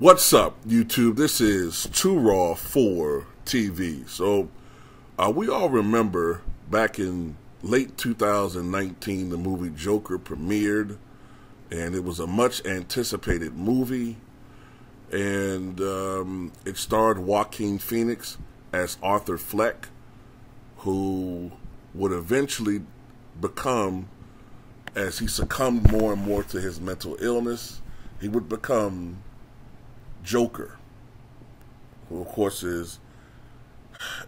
What's up, YouTube? This is Too Raw for TV. So, uh, we all remember back in late 2019, the movie Joker premiered, and it was a much anticipated movie. And um, it starred Joaquin Phoenix as Arthur Fleck, who would eventually become, as he succumbed more and more to his mental illness, he would become Joker, who, of course, is,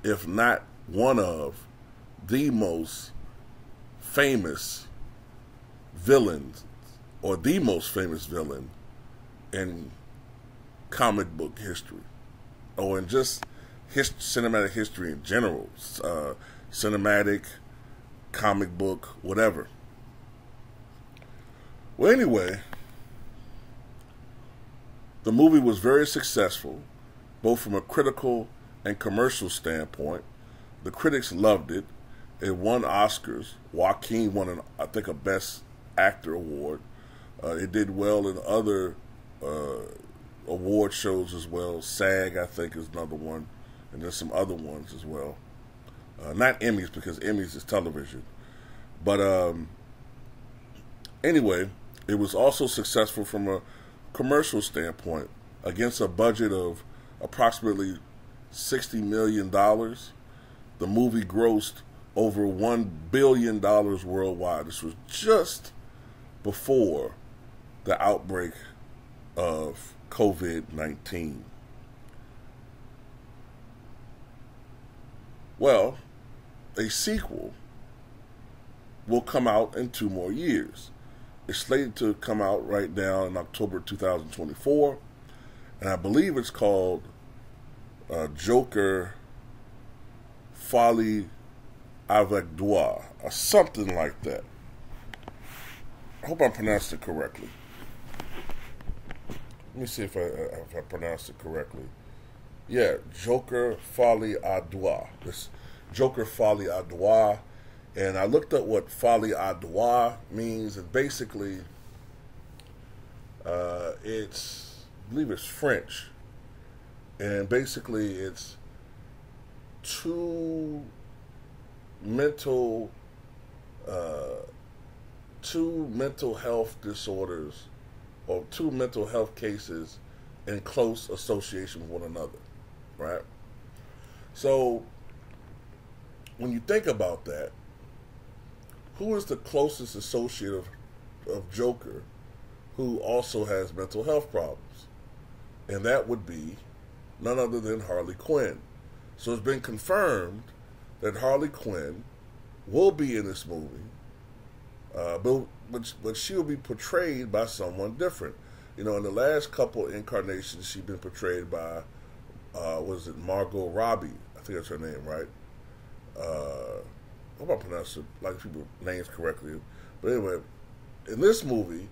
if not one of, the most famous villains, or the most famous villain in comic book history, or in just his, cinematic history in general, uh, cinematic, comic book, whatever. Well, anyway, the movie was very successful, both from a critical and commercial standpoint. The critics loved it. It won Oscars. Joaquin won, an, I think, a Best Actor award. Uh, it did well in other uh, award shows as well. SAG, I think, is another one, and there's some other ones as well. Uh, not Emmys because Emmys is television, but um, anyway, it was also successful from a commercial standpoint. Against a budget of approximately sixty million dollars, the movie grossed over one billion dollars worldwide. This was just before the outbreak of COVID 19. Well, a sequel will come out in two more years. It's slated to come out right now in October 2024, and I believe it's called uh, Joker Folly avec Droit, or something like that. I hope I pronounced it correctly. Let me see if I if I pronounced it correctly. Yeah, Joker Folly à Deux. This Joker Folly à Deux. And I looked up what à Deux means, and basically, uh, it's I believe it's French, and basically it's two mental uh, two mental health disorders or two mental health cases in close association with one another, right? So when you think about that, who is the closest associate of, of Joker who also has mental health problems? And that would be none other than Harley Quinn. So it's been confirmed that Harley Quinn will be in this movie, uh, but, but but she'll be portrayed by someone different. You know, in the last couple incarnations, she's been portrayed by uh, was it Margot Robbie? I think that's her name, right? Uh, I hope I pronounced it like people names correctly. But anyway, in this movie,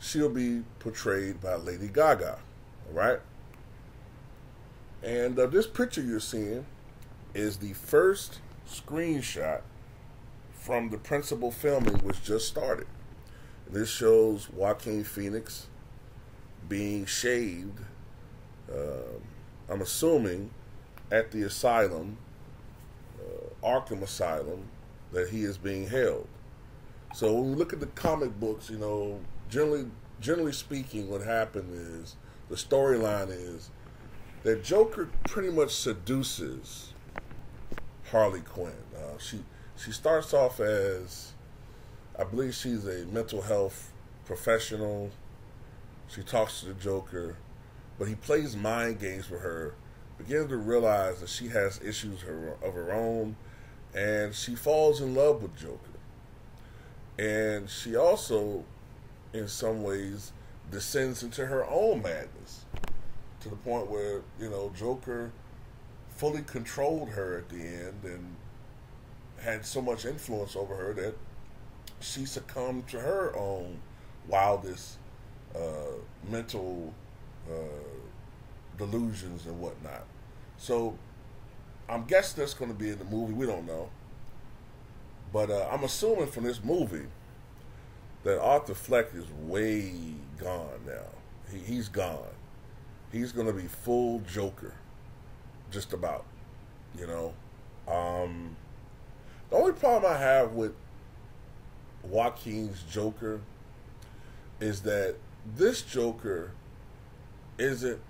she'll be portrayed by Lady Gaga. All right. And uh, this picture you're seeing is the first screenshot from the principal filming, which just started. This shows Joaquin Phoenix being shaved. Uh, I'm assuming at the asylum, Arkham Asylum, that he is being held. So when we look at the comic books, you know, generally, generally speaking, what happened is the storyline is that Joker pretty much seduces Harley Quinn. Uh, she she starts off as, I believe she's a mental health professional. She talks to the Joker, but he plays mind games with her. Begins to realize that she has issues of her own, and she falls in love with Joker. And she also, in some ways, descends into her own madness to the point where you know Joker fully controlled her at the end and had so much influence over her that she succumbed to her own wildest uh, mental uh, delusions and whatnot. So I'm guessing that's going to be in the movie. We don't know, but uh, I'm assuming from this movie that Arthur Fleck is way gone now. He, he's gone. he's going to be full Joker, just about. You know, um, the only problem I have with Joaquin's Joker is that this Joker isn't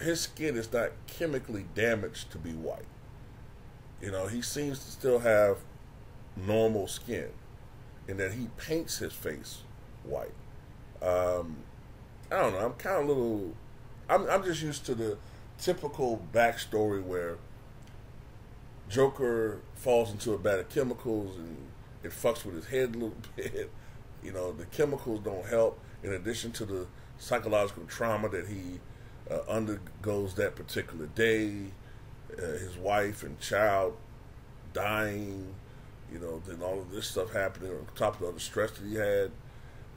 his skin is not chemically damaged to be white. You know, he seems to still have normal skin, in that he paints his face white. Um, I don't know. I'm kind of a little. I'm I'm just used to the typical backstory where Joker falls into a bag of chemicals and it fucks with his head a little bit. You know, the chemicals don't help. In addition to the psychological trauma that he uh, undergoes that particular day, uh, his wife and child dying, you know, then all of this stuff happening on top of all the stress that he had,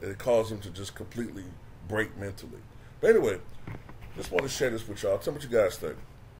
and it caused him to just completely break mentally. But anyway, just want to share this with y'all. Tell me what you guys think.